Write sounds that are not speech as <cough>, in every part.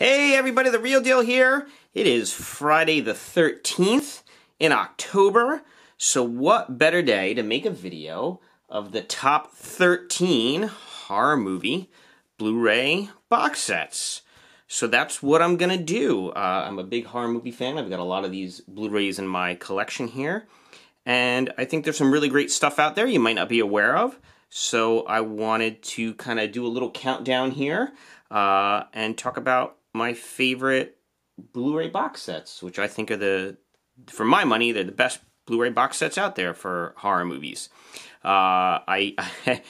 Hey everybody, the real deal here. It is Friday the 13th in October. So what better day to make a video of the top 13 horror movie Blu-ray box sets. So that's what I'm gonna do. Uh, I'm a big horror movie fan. I've got a lot of these Blu-rays in my collection here. And I think there's some really great stuff out there you might not be aware of. So I wanted to kind of do a little countdown here uh, and talk about my favorite Blu-ray box sets, which I think are the, for my money, they're the best Blu-ray box sets out there for horror movies. Uh, I, <laughs>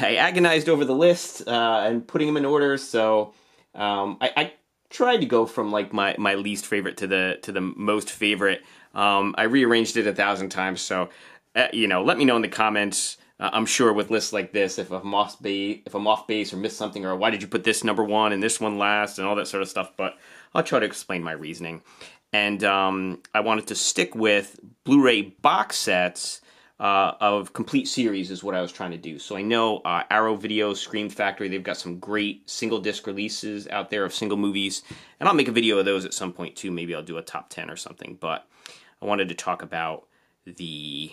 I agonized over the list uh, and putting them in order, so um, I, I, tried to go from like my, my least favorite to the to the most favorite. Um, I rearranged it a thousand times, so uh, you know, let me know in the comments. Uh, I'm sure with lists like this, if I'm off base, if I'm off base or missed something, or why did you put this number one and this one last, and all that sort of stuff. But I'll try to explain my reasoning. And um, I wanted to stick with Blu-ray box sets uh, of complete series is what I was trying to do. So I know uh, Arrow Video, Scream Factory, they've got some great single disc releases out there of single movies, and I'll make a video of those at some point too. Maybe I'll do a top ten or something. But I wanted to talk about the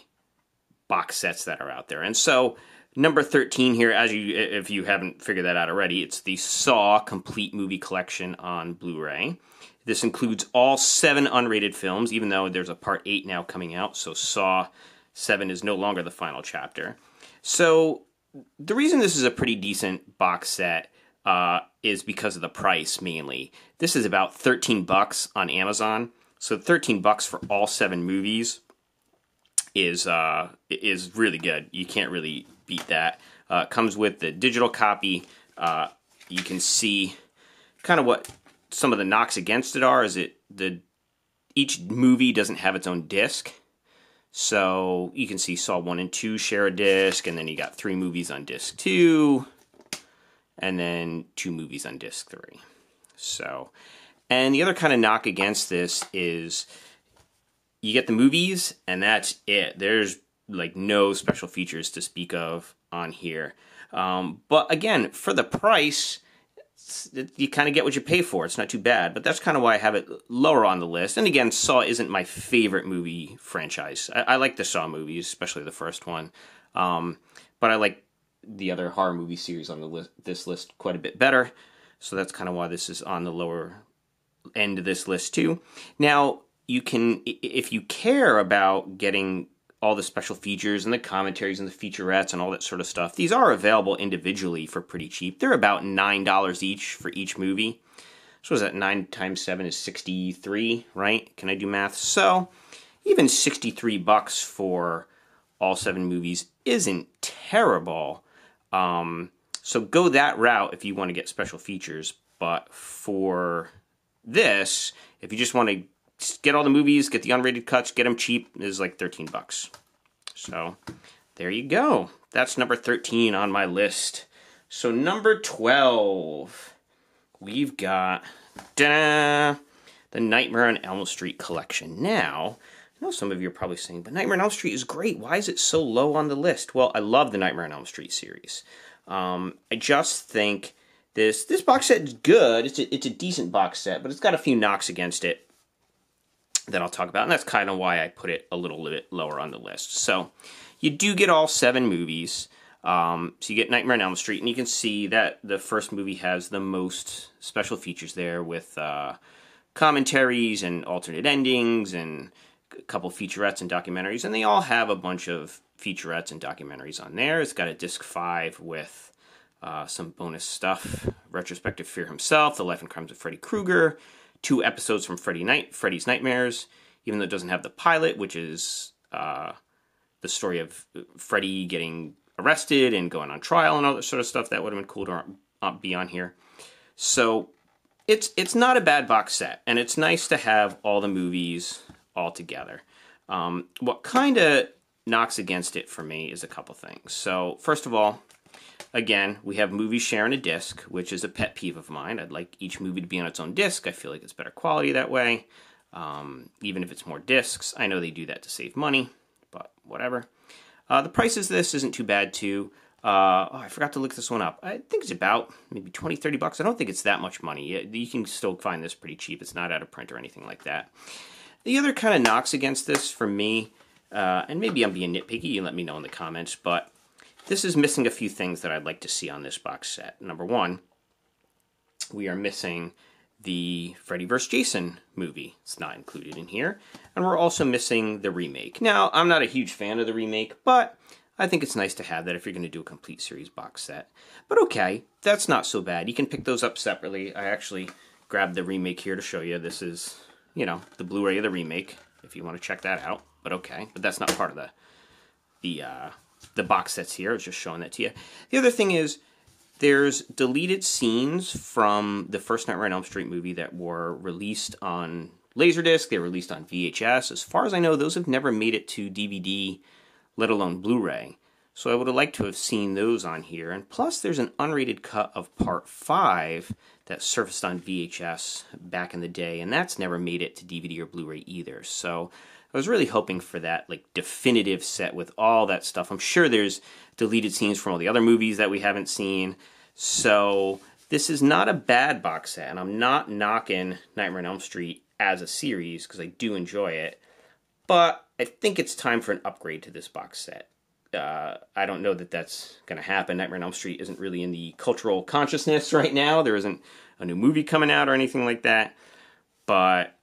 box sets that are out there. And so number 13 here as you if you haven't figured that out already, it's the Saw complete movie collection on Blu-ray. This includes all 7 unrated films even though there's a part 8 now coming out, so Saw 7 is no longer the final chapter. So the reason this is a pretty decent box set uh, is because of the price mainly. This is about 13 bucks on Amazon. So 13 bucks for all 7 movies is uh, is really good. You can't really beat that. Uh, comes with the digital copy. Uh, you can see kind of what some of the knocks against it are. Is it the each movie doesn't have its own disc, so you can see Saw one and two share a disc, and then you got three movies on disc two, and then two movies on disc three. So, and the other kind of knock against this is you get the movies and that's it. There's like no special features to speak of on here. Um, but again, for the price, you kind of get what you pay for. It's not too bad, but that's kind of why I have it lower on the list. And again, Saw isn't my favorite movie franchise. I, I like the Saw movies, especially the first one, um, but I like the other horror movie series on the list, this list quite a bit better. So that's kind of why this is on the lower end of this list too. Now, you can, if you care about getting all the special features and the commentaries and the featurettes and all that sort of stuff, these are available individually for pretty cheap. They're about $9 each for each movie. So is that 9 times 7 is 63, right? Can I do math? So even 63 bucks for all seven movies isn't terrible. Um, so go that route if you want to get special features. But for this, if you just want to get all the movies, get the unrated cuts, get them cheap is like 13 bucks. So there you go. That's number 13 on my list. So number 12, we've got the Nightmare on Elm Street collection. Now, I know some of you are probably saying, but Nightmare on Elm Street is great. Why is it so low on the list? Well, I love the Nightmare on Elm Street series. Um, I just think this this box set is good. It's a, it's a decent box set, but it's got a few knocks against it that I'll talk about, and that's kind of why I put it a little bit lower on the list. So you do get all seven movies. Um, so you get Nightmare on Elm Street, and you can see that the first movie has the most special features there with uh, commentaries and alternate endings and a couple featurettes and documentaries, and they all have a bunch of featurettes and documentaries on there. It's got a disc five with uh, some bonus stuff, retrospective Fear himself, the life and crimes of Freddy Krueger, two episodes from Freddy Night, Freddy's Nightmares, even though it doesn't have the pilot, which is uh, the story of Freddy getting arrested and going on trial and all that sort of stuff. That would have been cool to be on here. So it's it's not a bad box set, and it's nice to have all the movies all together. Um, what kind of knocks against it for me is a couple things. So first of all, Again, we have movies sharing a disc, which is a pet peeve of mine. I'd like each movie to be on its own disc. I feel like it's better quality that way. Um, even if it's more discs, I know they do that to save money, but whatever. Uh, the price of this isn't too bad too. Uh, oh, I forgot to look this one up. I think it's about maybe 20, 30 bucks. I don't think it's that much money. You can still find this pretty cheap. It's not out of print or anything like that. The other kind of knocks against this for me, uh, and maybe I'm being nitpicky, you let me know in the comments, but this is missing a few things that I'd like to see on this box set. Number one, we are missing the Freddy vs. Jason movie. It's not included in here. And we're also missing the remake. Now, I'm not a huge fan of the remake, but I think it's nice to have that if you're going to do a complete series box set. But okay, that's not so bad. You can pick those up separately. I actually grabbed the remake here to show you. This is, you know, the Blu-ray of the remake, if you want to check that out. But okay, but that's not part of the the uh, the box sets here. I was just showing that to you. The other thing is, there's deleted scenes from the first Nightmare on Elm Street movie that were released on Laserdisc. They were released on VHS. As far as I know, those have never made it to DVD, let alone Blu-ray. So I would have liked to have seen those on here. And plus, there's an unrated cut of Part 5 that surfaced on VHS back in the day, and that's never made it to DVD or Blu-ray either. So I was really hoping for that like definitive set with all that stuff. I'm sure there's deleted scenes from all the other movies that we haven't seen. So this is not a bad box set, and I'm not knocking Nightmare on Elm Street as a series because I do enjoy it. But I think it's time for an upgrade to this box set. Uh, I don't know that that's going to happen. Nightmare on Elm Street isn't really in the cultural consciousness <laughs> right now. There isn't a new movie coming out or anything like that. But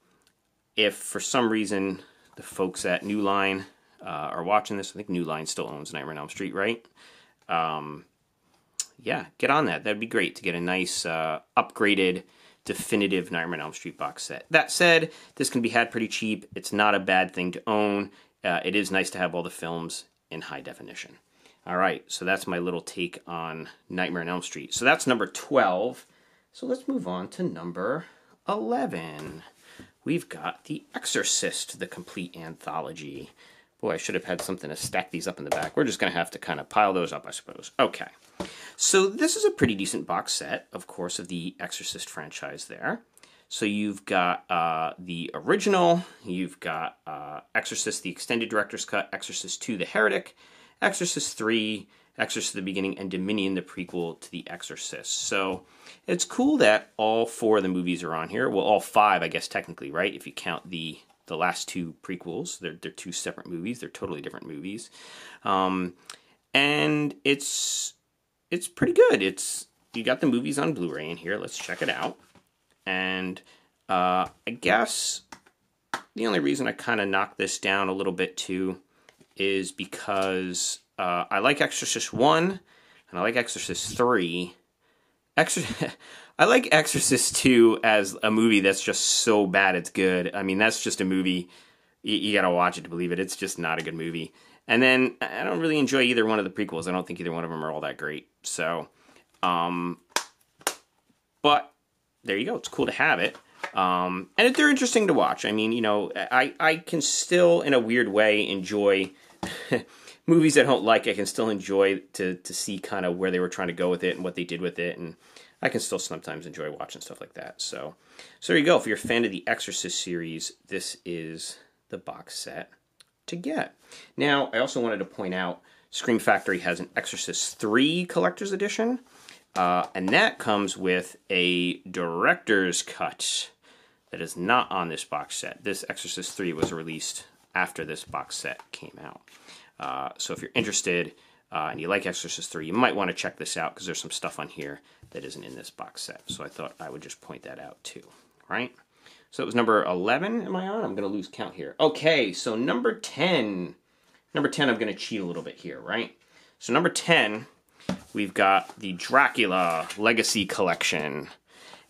if for some reason the folks at New Line uh, are watching this. I think New Line still owns Nightmare on Elm Street, right? Um, yeah, get on that. That'd be great to get a nice uh, upgraded, definitive Nightmare on Elm Street box set. That said, this can be had pretty cheap. It's not a bad thing to own. Uh, it is nice to have all the films in high definition. All right, so that's my little take on Nightmare on Elm Street. So that's number 12. So let's move on to number 11 we've got The Exorcist, the complete anthology. Boy, I should have had something to stack these up in the back. We're just going to have to kind of pile those up, I suppose. Okay. So this is a pretty decent box set, of course, of the Exorcist franchise there. So you've got uh, the original, you've got uh, Exorcist, the extended director's cut, Exorcist 2, The Heretic, Exorcist 3, Exorcist the Beginning, and Dominion, the prequel to The Exorcist. So it's cool that all four of the movies are on here. Well, all five, I guess, technically, right? If you count the the last two prequels, they're they're two separate movies. They're totally different movies, um, and it's it's pretty good. It's you got the movies on Blu-ray in here. Let's check it out. And uh, I guess the only reason I kind of knocked this down a little bit too is because uh, I like Exorcist 1 and I like Exorcist 3. Exor- <laughs> I like Exorcist 2 as a movie that's just so bad it's good. I mean, that's just a movie. You, you gotta watch it to believe it. It's just not a good movie. And then I don't really enjoy either one of the prequels. I don't think either one of them are all that great. So, um, but there you go. It's cool to have it. Um, and they're interesting to watch. I mean, you know, I, I can still, in a weird way, enjoy <laughs> movies I don't like, I can still enjoy to to see kind of where they were trying to go with it and what they did with it, and I can still sometimes enjoy watching stuff like that. So, so there you go. If you're a fan of the Exorcist series, this is the box set to get. Now, I also wanted to point out Scream Factory has an Exorcist 3 collector's edition, uh, and that comes with a director's cut that is not on this box set. This Exorcist 3 was released after this box set came out. Uh, so if you're interested uh, and you like Exorcist 3, you might want to check this out because there's some stuff on here that isn't in this box set. So I thought I would just point that out too, right? So it was number 11, am I on? I'm going to lose count here. Okay, so number 10. Number 10, I'm going to cheat a little bit here, right? So number 10, we've got the Dracula Legacy Collection.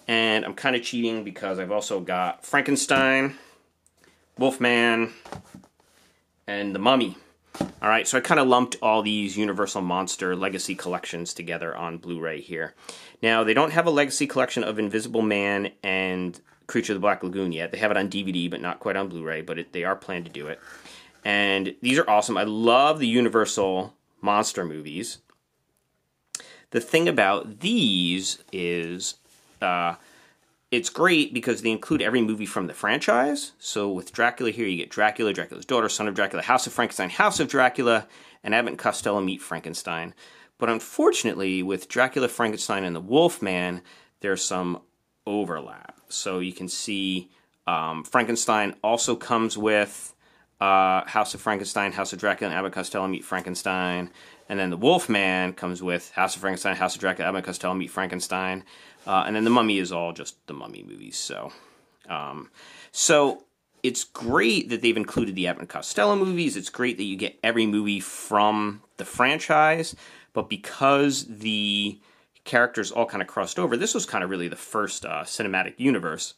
And I'm kind of cheating because I've also got Frankenstein, Wolfman, and The Mummy. All right, so I kind of lumped all these Universal Monster Legacy collections together on Blu-ray here. Now, they don't have a Legacy collection of Invisible Man and Creature of the Black Lagoon yet. They have it on DVD, but not quite on Blu-ray, but it, they are planned to do it. And these are awesome. I love the Universal Monster movies. The thing about these is uh, it's great because they include every movie from the franchise. So with Dracula here, you get Dracula, Dracula's daughter, son of Dracula, House of Frankenstein, House of Dracula, and Abbott and Costello meet Frankenstein. But unfortunately, with Dracula, Frankenstein, and the Wolfman, there's some overlap. So you can see um, Frankenstein also comes with uh, House of Frankenstein, House of Dracula, and Abbott Costello meet Frankenstein. And then the Wolfman comes with House of Frankenstein, House of Dracula, Abbott Costello meet Frankenstein. Uh, and then the Mummy is all just the Mummy movies. So, um, so it's great that they've included the and Costello movies. It's great that you get every movie from the franchise. But because the characters all kind of crossed over, this was kind of really the first uh, cinematic universe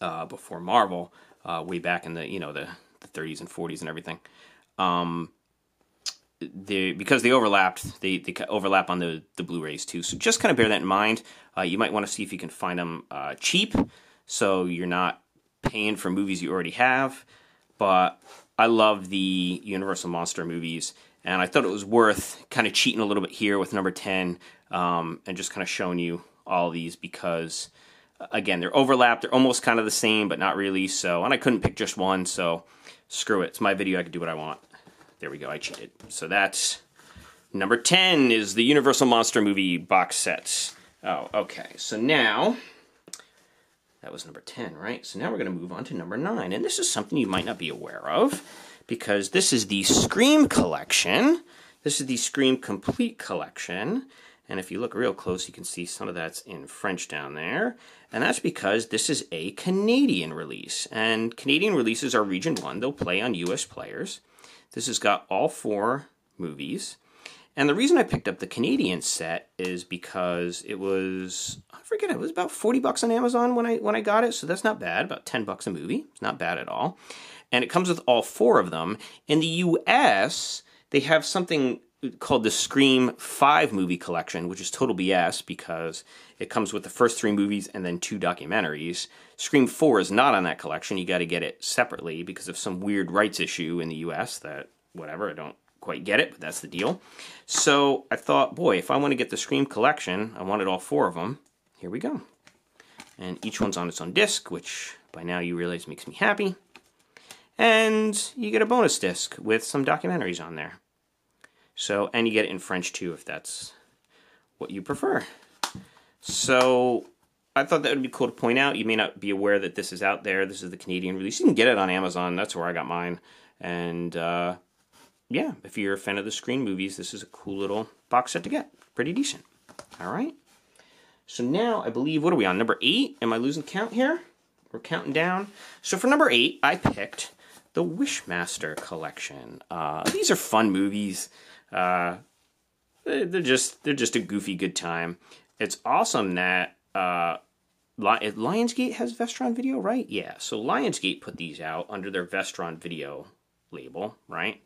uh, before Marvel, uh, way back in the you know the, the 30s and 40s and everything. Um, because they overlapped, they, they overlap on the, the Blu-rays too. So just kind of bear that in mind. Uh, you might want to see if you can find them uh, cheap, so you're not paying for movies you already have. But I love the Universal Monster movies, and I thought it was worth kind of cheating a little bit here with number ten, um, and just kind of showing you all these because again they're overlapped. They're almost kind of the same, but not really. So, and I couldn't pick just one, so screw it. It's my video. I can do what I want. There we go, I cheated. So that's number 10 is the Universal Monster Movie box set. Oh, okay. So now, that was number 10, right? So now we're going to move on to number 9. And this is something you might not be aware of because this is the Scream collection. This is the Scream Complete collection. And if you look real close, you can see some of that's in French down there. And that's because this is a Canadian release. And Canadian releases are region one. They'll play on US players. This has got all four movies. And the reason I picked up the Canadian set is because it was I forget it was about 40 bucks on Amazon when I when I got it, so that's not bad, about 10 bucks a movie. It's not bad at all. And it comes with all four of them. In the US, they have something called the Scream 5 movie collection, which is total BS because it comes with the first three movies and then two documentaries. Scream 4 is not on that collection. You got to get it separately because of some weird rights issue in the US that, whatever, I don't quite get it, but that's the deal. So I thought, boy, if I want to get the Scream collection, I wanted all four of them. Here we go. And each one's on its own disc, which by now you realize makes me happy. And you get a bonus disc with some documentaries on there. So, and you get it in French too if that's what you prefer. So, I thought that would be cool to point out. You may not be aware that this is out there. This is the Canadian release. You can get it on Amazon. That's where I got mine. And uh, yeah, if you're a fan of the Scream movies, this is a cool little box set to get. Pretty decent. All right. So now I believe, what are we on? Number eight? Am I losing count here? We're counting down. So for number eight, I picked the Wishmaster collection. Uh, these are fun movies. Uh, they're just they're just a goofy good time. It's awesome that uh, Lionsgate has Vestron Video, right? Yeah. So Lionsgate put these out under their Vestron Video label, right?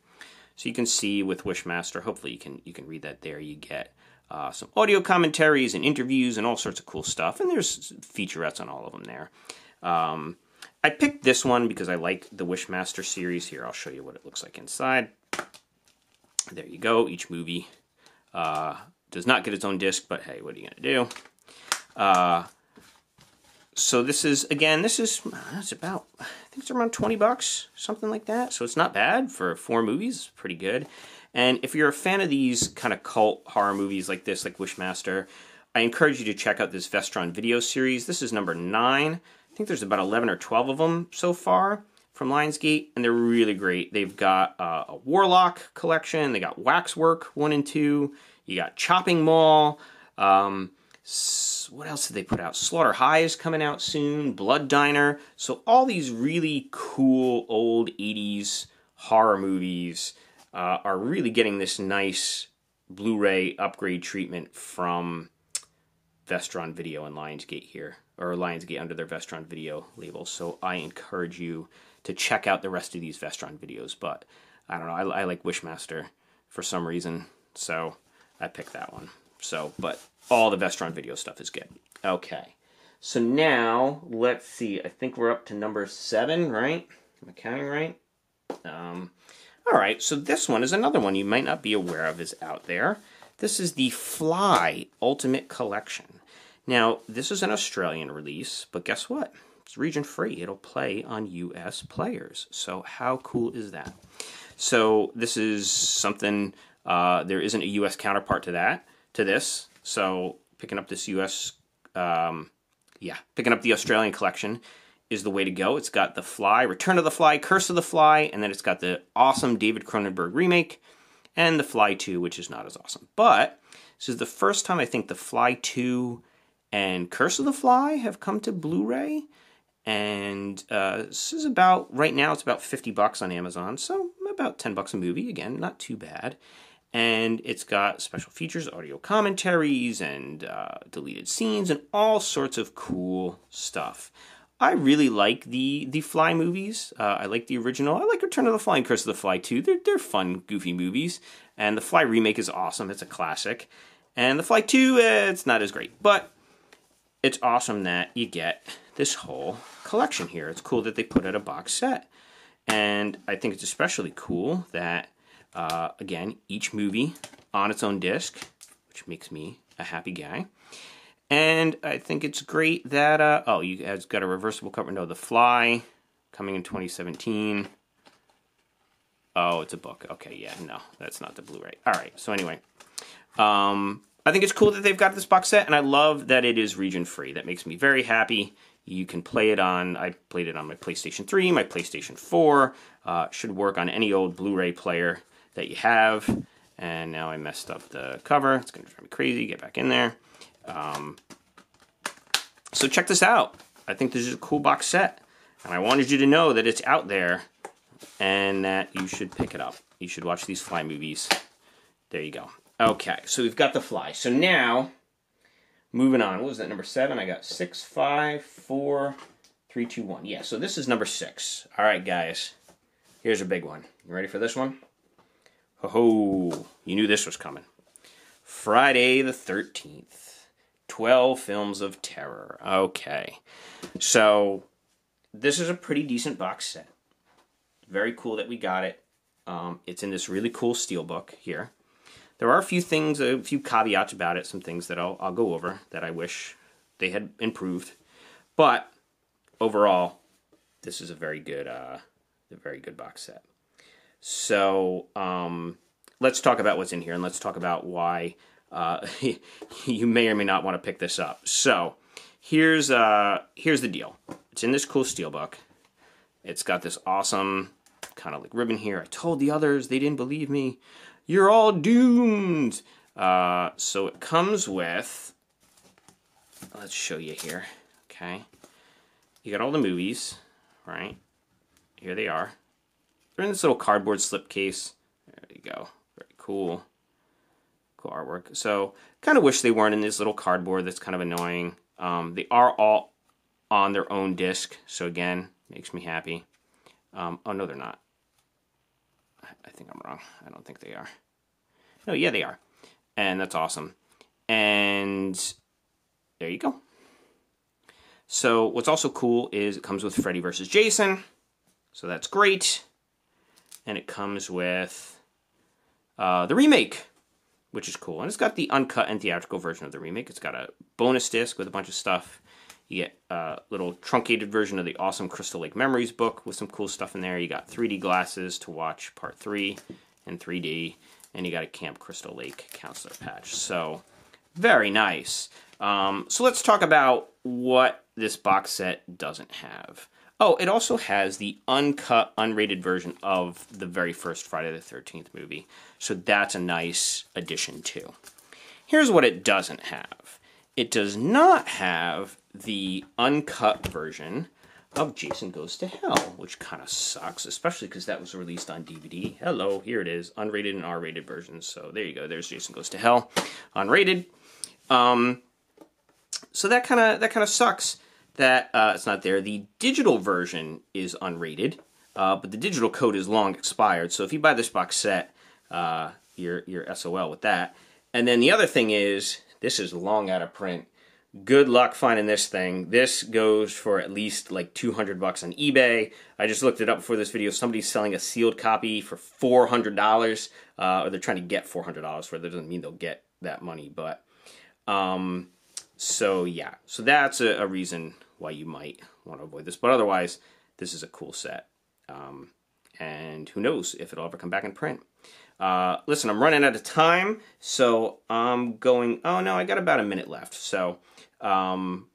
So you can see with Wishmaster. Hopefully you can you can read that there. You get uh, some audio commentaries and interviews and all sorts of cool stuff. And there's featurettes on all of them there. Um, I picked this one because I like the Wishmaster series. Here, I'll show you what it looks like inside. There you go. Each movie uh, does not get its own disc, but hey, what are you going to do? Uh, so this is, again, this is, it's about, I think it's around 20 bucks, something like that. So it's not bad for four movies. Pretty good. And if you're a fan of these kind of cult horror movies like this, like Wishmaster, I encourage you to check out this Vestron video series. This is number nine. I think there's about 11 or 12 of them so far from Lionsgate, and they're really great. They've got uh, a Warlock collection, they got Waxwork 1 and 2, you got Chopping Mall, um, what else did they put out? Slaughter High is coming out soon, Blood Diner. So, all these really cool old 80s horror movies uh, are really getting this nice Blu ray upgrade treatment from Vestron Video and Lionsgate here, or Lionsgate under their Vestron Video label. So, I encourage you to check out the rest of these Vestron videos. But I don't know, I, I like Wishmaster for some reason, so I picked that one. So, but all the Vestron video stuff is good. Okay, so now let's see. I think we're up to number seven, right? Am I counting right? Um, all right, so this one is another one you might not be aware of is out there. This is the Fly Ultimate Collection. Now, this is an Australian release, but guess what? It's region free. It'll play on US players. So how cool is that? So this is something Uh, there isn't a U.S. counterpart to that, to this. So picking up this U.S. Um, yeah, picking up the Australian collection is the way to go. It's got The Fly, Return of the Fly, Curse of the Fly, and then it's got the awesome David Cronenberg remake and The Fly 2, which is not as awesome. But this is the first time I think The Fly 2 and Curse of the Fly have come to Blu-ray. And uh, this is about, right now it's about 50 bucks on Amazon, so about 10 bucks a movie. Again, not too bad. And it's got special features, audio commentaries, and uh, deleted scenes, and all sorts of cool stuff. I really like the the Fly movies. Uh, I like the original. I like Return of the Fly and Curse of the Fly too. They're they're fun, goofy movies. And the Fly remake is awesome. It's a classic. And the Fly Two, uh, it's not as great, but it's awesome that you get this whole collection here. It's cool that they put out a box set, and I think it's especially cool that uh, again each movie on its own disc, which makes me a happy guy. And I think it's great that, uh, oh, you guys got a reversible cover. No, The Fly, coming in 2017. Oh, it's a book. Okay, yeah, no, that's not the Blu-ray. All right, so anyway, um, I think it's cool that they've got this box set, and I love that it is region-free. That makes me very happy. You can play it on, I played it on my PlayStation 3, my PlayStation 4. Uh, should work on any old Blu-ray player that you have. And now I messed up the cover. It's going to drive me crazy. Get back in there. Um, so check this out. I think this is a cool box set. And I wanted you to know that it's out there and that you should pick it up. You should watch these fly movies. There you go. Okay, so we've got the fly. So now, moving on. What was that, number seven? I got six, five, four, three, two, one. Yeah, so this is number six. All right, guys. Here's a big one. You ready for this one? Ho ho! You knew this was coming. Friday the 13th. 12 films of terror. Okay. So, this is a pretty decent box set. Very cool that we got it. Um, it's in this really cool steel book here. There are a few things, a few caveats about it, some things that I'll, I'll go over that I wish they had improved. But overall, this is a very good, uh, a very good box set. So um, let's talk about what's in here, and let's talk about why uh, <laughs> you may or may not want to pick this up. So here's uh, here's the deal. It's in this cool steelbook. It's got this awesome kind of like ribbon here. I told the others, they didn't believe me. You're all doomed. Uh, so it comes with. Let's show you here. Okay, you got all the movies, right? Here they are. They're in this little cardboard slipcase. There you go. Very cool cool artwork. So kind of wish they weren't in this little cardboard. That's kind of annoying. Um, they are all on their own disc. So again, makes me happy. Um, oh no, they're not. I think I'm wrong. I don't think they are. No, yeah, they are. And that's awesome. And there you go. So what's also cool is it comes with Freddy versus Jason. So that's great. And it comes with uh, the remake which is cool. And it's got the uncut and theatrical version of the remake. It's got a bonus disc with a bunch of stuff. You get a little truncated version of the awesome Crystal Lake Memories book with some cool stuff in there. You got 3D glasses to watch part 3 in 3D. And you got a Camp Crystal Lake counselor patch. So, very nice. Um, so let's talk about what this box set doesn't have. Oh, it also has the uncut, unrated version of the very first Friday the 13th movie. So that's a nice addition too. Here's what it doesn't have. It does not have the uncut version of Jason Goes to Hell, which kind of sucks, especially because that was released on DVD. Hello, here it is, unrated and R-rated versions. So there you go. There's Jason Goes to Hell, unrated. Um, so that kind of that kind of sucks that uh, it's not there. The digital version is unrated, uh, but the digital code is long expired. So if you buy this box set, uh, you're, you're SOL with that. And then the other thing is, this is long out of print. Good luck finding this thing. This goes for at least like 200 bucks on eBay. I just looked it up before this video. Somebody's selling a sealed copy for $400, uh, or they're trying to get $400 for it. That doesn't mean they'll get that money, but um, so yeah, so that's a, a, reason why you might want to avoid this. But otherwise, this is a cool set. Um, and who knows if it'll ever come back in print. Uh, listen, I'm running out of time, so I'm going. Oh no, I got about a minute left. So um,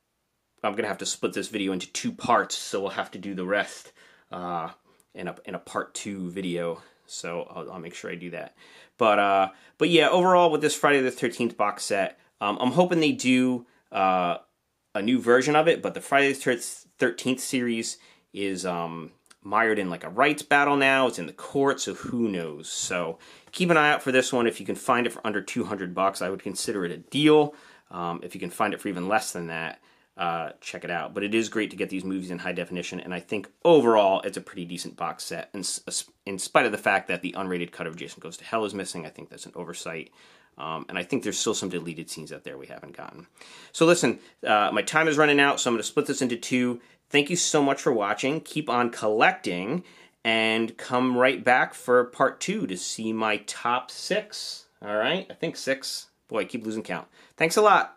I'm gonna have to split this video into two parts. So we'll have to do the rest uh, in a in a part two video. So I'll, I'll make sure I do that. But uh, but yeah, overall with this Friday the 13th box set, um, I'm hoping they do uh, a new version of it. But the Friday the 13th series is um, mired in like a rights battle now. It's in the court, so who knows? So keep an eye out for this one. If you can find it for under 200 bucks, I would consider it a deal. Um, if you can find it for even less than that, uh, check it out. But it is great to get these movies in high definition, and I think overall it's a pretty decent box set. And in spite of the fact that the unrated cut of Jason Goes to Hell is missing, I think that's an oversight. Um, and I think there's still some deleted scenes out there we haven't gotten. So listen, uh, my time is running out, so I'm going to split this into two. Thank you so much for watching. Keep on collecting and come right back for part two to see my top six. All right, I think six. Boy, I keep losing count. Thanks a lot.